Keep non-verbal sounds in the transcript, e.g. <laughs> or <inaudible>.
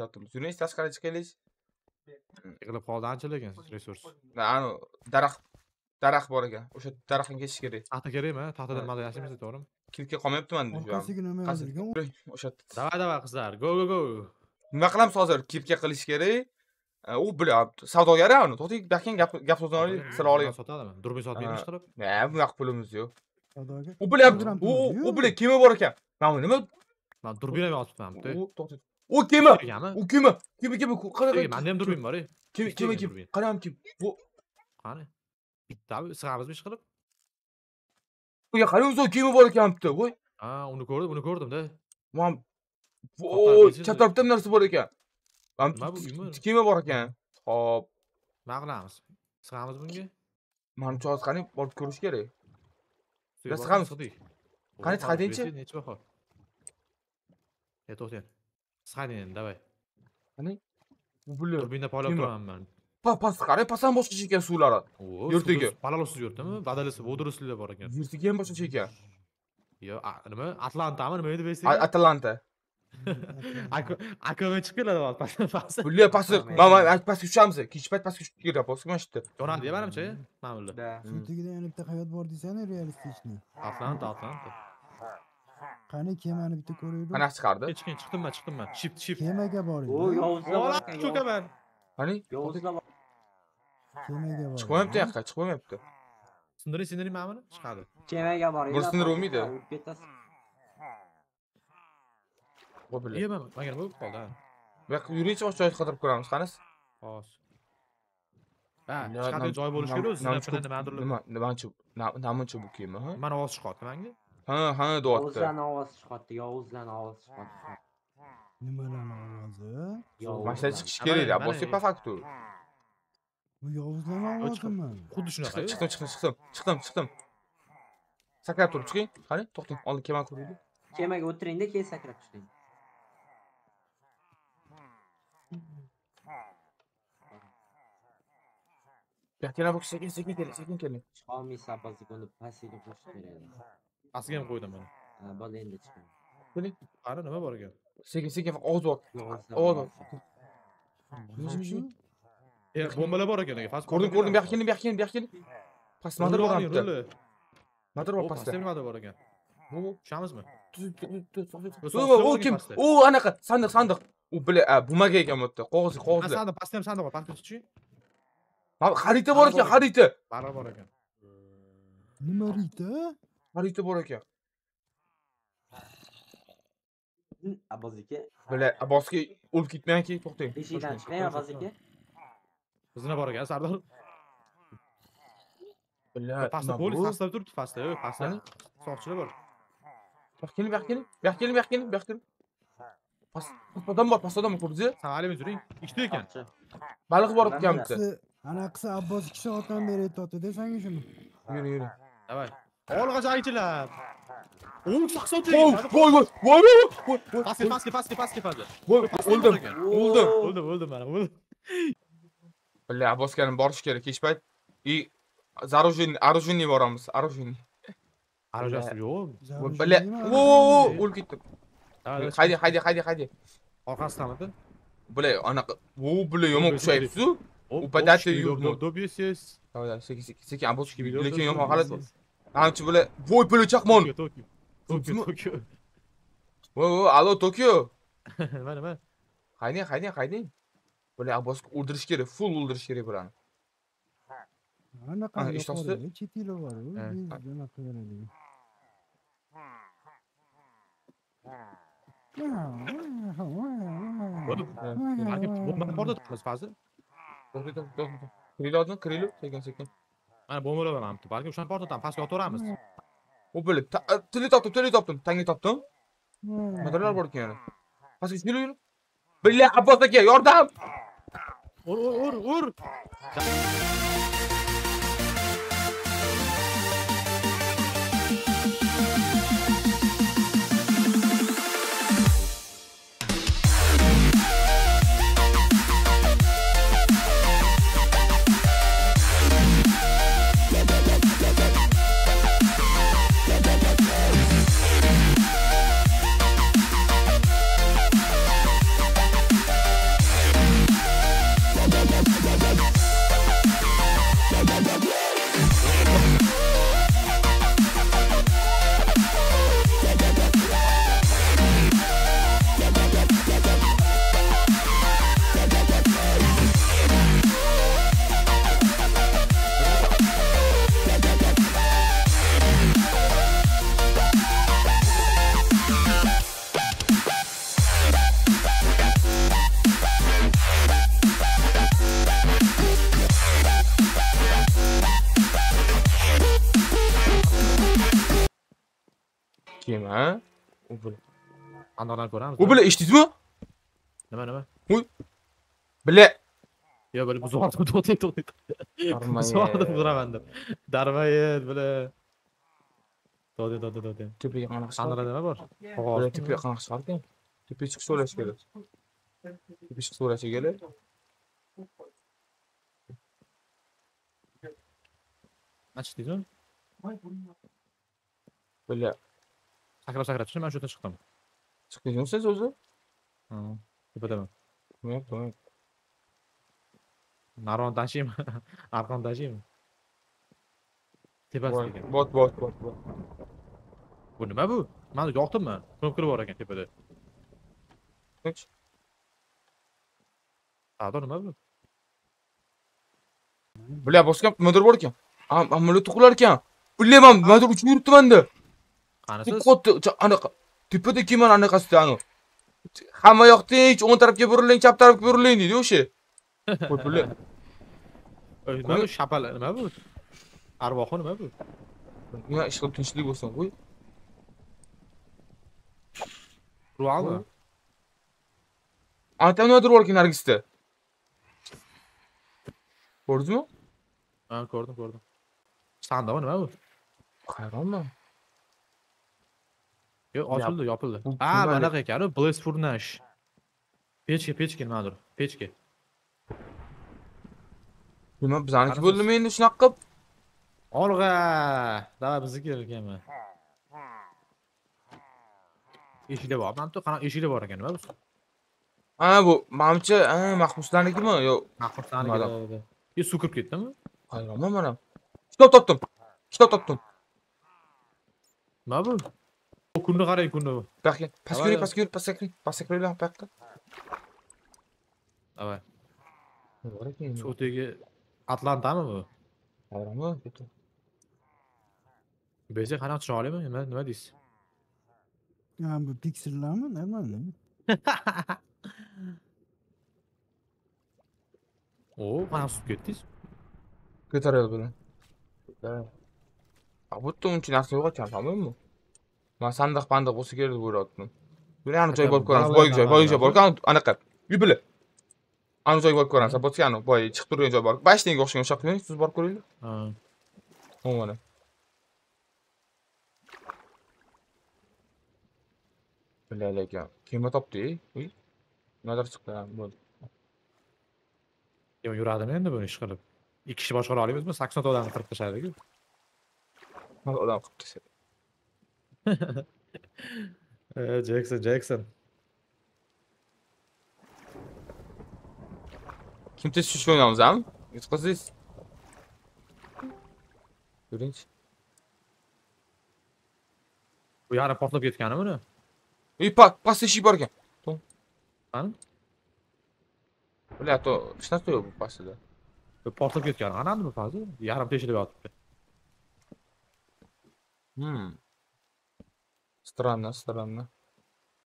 Yotibmiz. Yuring tashqariga chiqaylik. Yig'ilib qoldi ancha lekin resurs. Anu daraxt daraxt bor ekan. O'sha daraxtni kesish kerak. Taxta kerakmi? Taxtadan malda yashaymiz, to'g'rimi? Kilka qolmayapti. Orqasiga nima yozilgan? O'sha Davay, davay qizlar. Go, go, go. nima qilamiz hozir? Kilka qilish kerak. U bilyapti. Savdogar uni. To'xtang, bakang gap gap so'zini olaylik, sira. Sotadimi? Durbin sotmaymiz Ha. qilib. Ha, bunaqa pulimiz yo'q. Savdogar. U bilyapti. U u- bilyapti, kema bor ekan. Mana nima? Men durbin ham 오 게임아 오 게임아 개마 개마 가라 가라 만년 durmayın bari. Kim kim kim? Qaram kim? Bu qani? Bitta sig'arimizni ishqilib. Bunga qarang o'zi kiyimi bor ekan bitta, voy. Ha, uni ko'rdim, uni ko'rdim-da. Mam o chap tarafda narsa bor ekan. Mam kiyimi bor ekan. Hop. Nima qilamiz? Sig'amiz bunga? Mana choz qani borib ko'rish kerak. Sig'amiz. Qani chiqadingchi? Necha baho? E, to'xtang. Sig'ayding endi, davay. Bu bular. Turbinda turaman men. Pa past qarang, pastdan boshqacha ekan suvlari. Yurtiga. Palalosiz yurtdimi? Badalisi, vodorosli bor ekan. Yurtiga ham boshqacha ekan. Yo, nima? Atlantami nima edi A- besang? Atalanta. Akvame chiqib keladi hozir pastdan. Bular pastga, mana mana pastga tushamiz. Kech payt pastga tushib kerak, pastga mana shu yerda. Yonadi manimcha, ma'mulda. Да. Suv tagida yana bitta hayot bor deysani realistichni. Atlanta, Atlanta. Qani kemani bitta ko'raylik. Qanaqa chiqardi? E, chiqing, chiqdim men, chiqdim men. Shift, shift. Kemaga boring. O ekan. cho'kaman. Qani? Yovuzlar bor. Kemaga boring. Chiqmayapti yoqqa, chiqmayapti. Sindiring, sindiring ma'mini chiqadi. Kemaga bor. Bir sinir olmaydi. Men menga nima bo'lib qoldi? ha? Bu yoqqa yuringchi boshqa joy qidirib ko'ramiz, qani? Hozir. Ha, chiqadigan joy bo'lishi kerak, zinapini ko'p- nimadirlar. Nima, nimachi, na- namuncha bu kema, ha? Hm? Mana ovoz chiqyapti menga. Ha, ha, deyapti. Yovuzlarni ovozi chiqyapti. Yovuzlarni ovozi chiqyapti. Nimalarni ovozi? Chiqishi Mana- kerak, boshqa po faktu. Bu yovuzlarni ovozimi? Xuddi shunaqa. Chiqdim, chiqdim, chiqdim, chiqdim, chiqdim. Sakrab turib chiqing. Qani, to'xting. Oldin kemani ko'raylik. Kemaga o'tiringda keyin sakrab yoqqa yana bu sekin, sekin keling, sekin keling. Chiqolmaysa ba'zi uni pastga qo'shib beradi. Pastga ham qo'ydim mana. Ha, Bola endi chiqadi. Keling. Qani nima bor ekan? Sekin, sekin, ovoz bor. Yovuzlar. Ovoz bor. bor. Yurishim, yurishim. E, bombalar bor ekan, past. Ko'rdim, ko'rdim. Bu yoqqa keling, bu yoqqa keling, bu yoqqa keling. Past motor bor bitta. Motor bor pastda. pastda nima bor ekan? Bu. Tushamizmi? O, kim? pastda. O, anaqa sandiq, sandiq. U bila, a, bumaga ekan bu yerda. Qog'oz, Ha, qog'ozlar. sandiq, pastda ham sandiq bor, pastga tushing. Xarita bor ekan, xarita. Barra bor ekan. Nima rita? Xarita bor ekan. Abbos aka. Bila, Abbosga o'lib ketmaganki, to'xtang. Eshikdan chiqing Abbos aka. Bizning bor ekan, Sardor. Bila, Pastda nima polis bu? tashlab turibdi, pastda. Yo'q, pastda. Qani? Soqchilar bor. Bu keling, bu keling. Bu keling, bu keling, bu yoqqa keling. Past, past odam bor, past odam bor, ko'rdingiz? Samalim yuring. Ikkita ekan. Baliq bor ekan bitta. Anaqasi, anaqasi Abbos 2 soatdan beri aytyapti-da sanga shuni. Yuri, yuri. Davay. Olg'acha aychilar. O, sakson Voy, voy, voy, voy, voy, voy, voy, Pastga, pastga, pastga, pastga, pastga. voy, o'ldim, o'ldim. Oo. O'ldim, o'ldim mana, o'ldim. Billa, Abbosga borish kerak kech payt. И заружение, оружие boramiz, оружие. Arajasi yo'q. Billa, vo, vo, o'lib ketdim. Davay, Haydi, haydi, haydi, haydi. Orqasidanmidi? Billa, anaqa, vo, billa yomon O'lib kuchayibsiz. Hop, Упадать hop, и dob, ёбну. dob, dob, yes, yes. Davay, sekin, sekin, sekin, Abbos Ikki million lekin dob, yomon dob, holat. Qancha bular? Voy puli chaqmon. Tokio, Tokio. Tokio, Voy, voy, alo Tokio. Mana, mana. Qayding, qayding, qayding. Bular Abbosni o'ldirish kerak, full o'ldirish kerak bularni. Anaqa ishtoqsi chet yili bor. Nima qilaveradi? Bo'ldi. Borda turasiz, Fazil. Krilo, krilo, sekin-sekin. Mana bor mana. Balki o'shani portadan pastga otaveramiz. O billa, ta- tili topdim, tili topdim, tangi topdim. Material bor ekan yana. Pastga yurib, yurib. Billa, Abbos aka, yordam! Ur, ur, ur, ur. Ha? U bile. Andoqdan ko'ramiz. U bile eshitdingizmi? Nima nima? Bile. Yo böyle buzordim to'xtang to'xtang. Buzordim uraman deb. Darmayet bile. To'xtang to'xtang to'xtang. Tepaga qanaqa chiqadi? nima bor? Qog'oz. tepaga qanaqa chiqar ekan? Tepaga chiqib so'rash kerak. Tepaga chiqib so'rash kerak. Nima chiqdingizmi? Bile. Sakrab chiqdim, men shu yerdan chiqdim. Chiqdingizmi siz o'zi? Ha. Tepadaman. Yo'q, yo'q. Narvon tashiymi? <laughs> Arqon tashiymi? Tepasida ekan. Bot, bot, bot, bot. Bu nima bu? Mana yoqdimmi? Knopkalar bor ekan tepada. Hech. Sado nima bu? Bile bosgan nimadir bor ekan. Am amaliyot qilar ekan. Bilaman, nimadir uchib yuribdi menda. Qanisiz? Diqqatni anaqa tepada keyin anaqasida anu. Hamma yoqda hech o'ng tarafga buriling, chap tarafga buriling deydi o'sha. <laughs> Qo'y bile. Oy, Nima bu? Shapal nima bu? Arvohi nima bu? Nima ish qilib tinchlik bo'lsin, qo'y. Rualmi? Anta nimadir bor ekan nargisda. Ko'rdingizmi? Ha, ko'rdim, ko'rdim. Sandoq nima bu? Hayronman. Yo, ochildi, yopildi. bu Ha, nima bunaqa ekan, Blaze Furnash. Pechka nimadir? Pechka. Nima bizaniki Qanaqa bo'ldimi endi shunaqa qilib? Olg'a! Davay bizniki ekanmi? Eshikda bor. Mana qanaqa eshikda bor ekan nima bu? Ha bu manimcha, ha mahbuslarnikimi? Yo'q, Mahmudlarniki. Yo, suv kirib ketdimi? hayronman mana. Kitob topdim. Kitob topdim. Nima bu? O kunni qarang, kunni. Bu yoqqa. Pastga Davay, yuring, pastga yuring, pastga kiring. Pastga kiringlar bu yoqqa. Davay. Bor ekan. Shu o'tagi Atlantami bu? Hayronman. ketu. Beze qanaqa chiroylimi? Nima nima deysiz? Ha bu piksellarmi? Normalmi? Oo, qanaqa suzib ketdingiz? Ko'tarildi bilan. Ha bu uncha narsa yo'q ekan, tamommi? Men sandiq pandiq bo'lsa kerak deb o'ylayaptim. Buni ani joy borib ko'ramiz, boyga joy, boyga joy bor. Anaqa. Yu bili. Ani joy borib ko'ramiz. Botga ani boy chiqib turgan joy bor. 5 tenga o'xshagan o'sha qilmang, siz borib ko'ringlar. Mana. Bilay ekan. Kema topdi. Nimadir chiqdi, bo'ldi. Yo, yuradimi endi buni ish qilib? Ikki kishi boshqara olamizmi? 80 odamni qirib tashladiku. Odam qilib tashladi. <laughs> E, Jackson, Jackson. Kim tez tushib o'ynaymiz, ham? Yutqazingiz. Ko'ringchi. Bu yarim portlab ketgani buni? Pa, pastda eshik bor ekan. Qani? Bля, to hech narsa yo'q bu pastida. Bu portlab ketgani. Qani bu fazi? Yarim teshilib yotibdi. Hmm. Странно, странно.